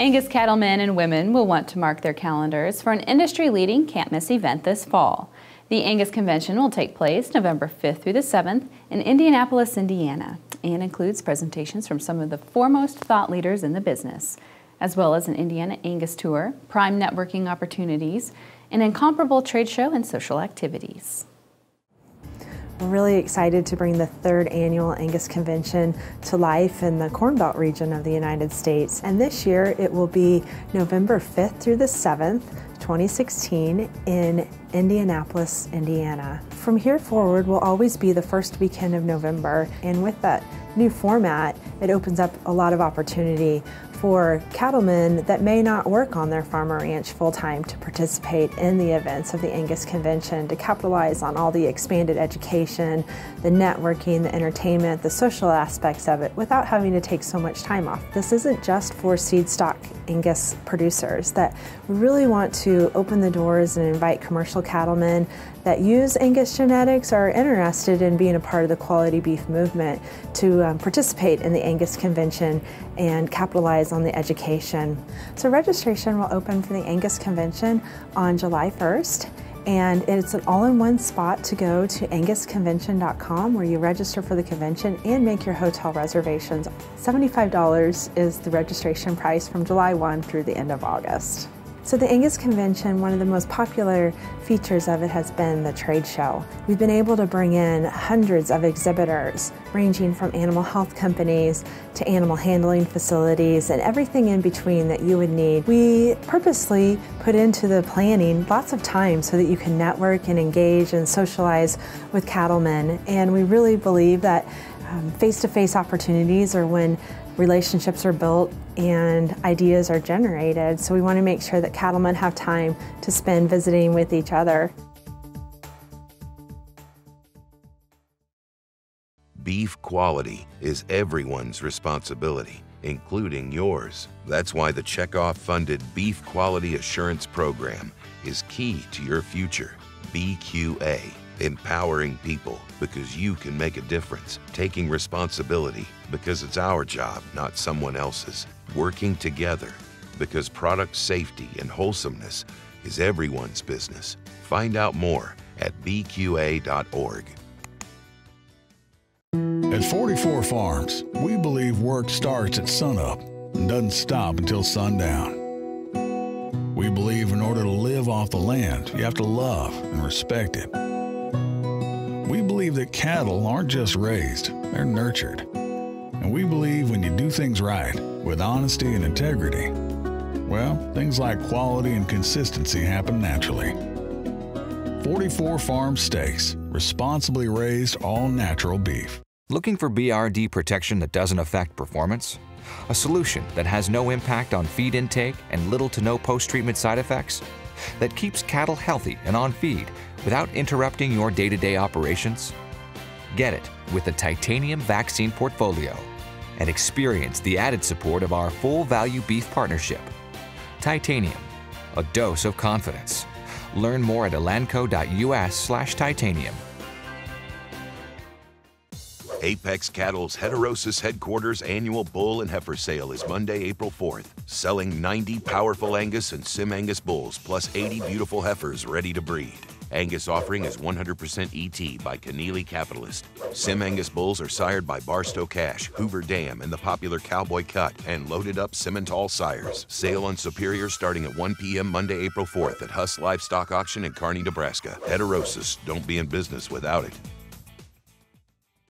Angus cattlemen and women will want to mark their calendars for an industry-leading can't-miss event this fall. The Angus Convention will take place November 5th through the 7th in Indianapolis, Indiana, and includes presentations from some of the foremost thought leaders in the business, as well as an Indiana Angus tour, prime networking opportunities, and incomparable trade show and social activities. We're really excited to bring the third annual Angus Convention to life in the Corn Belt region of the United States. And this year it will be November 5th through the 7th, 2016 in Indianapolis, Indiana. From here forward will always be the first weekend of November and with that new format it opens up a lot of opportunity for cattlemen that may not work on their farm or ranch full time to participate in the events of the Angus Convention to capitalize on all the expanded education, the networking, the entertainment, the social aspects of it without having to take so much time off. This isn't just for seed stock Angus producers, that we really want to open the doors and invite commercial cattlemen that use Angus genetics are interested in being a part of the quality beef movement to um, participate in the Angus Convention and capitalize on the education. So registration will open for the Angus Convention on July 1st and it's an all-in-one spot to go to angusconvention.com where you register for the convention and make your hotel reservations. $75 is the registration price from July 1 through the end of August. So the Angus Convention, one of the most popular features of it has been the trade show. We've been able to bring in hundreds of exhibitors, ranging from animal health companies to animal handling facilities and everything in between that you would need. We purposely put into the planning lots of time so that you can network and engage and socialize with cattlemen. And we really believe that face to face opportunities are when relationships are built and ideas are generated. So we want to make sure that cattlemen have time to spend visiting with each other. Beef quality is everyone's responsibility, including yours. That's why the Checkoff funded Beef Quality Assurance Program is key to your future. BQA empowering people because you can make a difference, taking responsibility because it's our job, not someone else's, working together because product safety and wholesomeness is everyone's business. Find out more at bqa.org. At 44 Farms, we believe work starts at sunup and doesn't stop until sundown. We believe in order to live off the land, you have to love and respect it. We believe that cattle aren't just raised, they're nurtured. And we believe when you do things right, with honesty and integrity, well, things like quality and consistency happen naturally. 44 Farm Steaks, responsibly raised all natural beef. Looking for BRD protection that doesn't affect performance? A solution that has no impact on feed intake and little to no post treatment side effects? That keeps cattle healthy and on feed without interrupting your day to day operations? Get it with the Titanium Vaccine Portfolio and experience the added support of our full value beef partnership. Titanium, a dose of confidence. Learn more at elanco.us titanium. Apex Cattle's Heterosis headquarters annual bull and heifer sale is Monday, April 4th, selling 90 powerful Angus and Sim Angus bulls plus 80 beautiful heifers ready to breed. Angus offering is 100% ET by Connealy Capitalist. Sim Angus bulls are sired by Barstow Cash, Hoover Dam, and the popular Cowboy Cut, and loaded up Simmental sires. Sale on Superior starting at 1 p.m. Monday, April 4th at Huss Livestock Auction in Kearney, Nebraska. Heterosis, don't be in business without it.